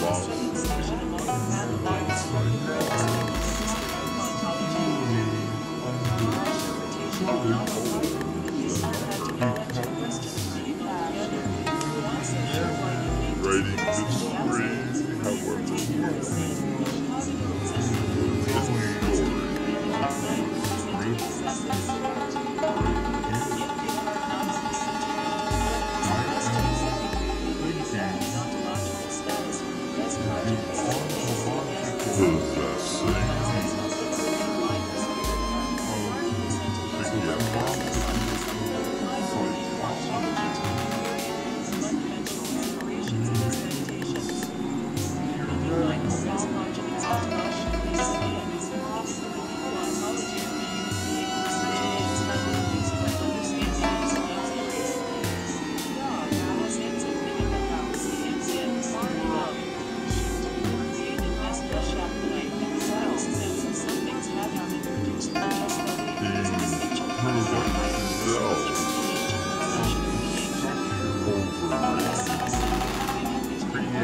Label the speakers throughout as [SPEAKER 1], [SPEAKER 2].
[SPEAKER 1] Wow.
[SPEAKER 2] Santos.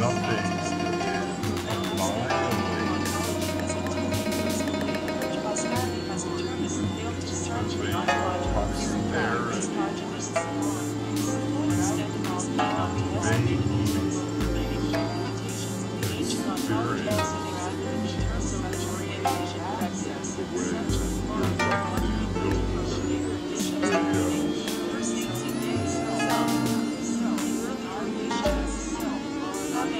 [SPEAKER 2] Nothing.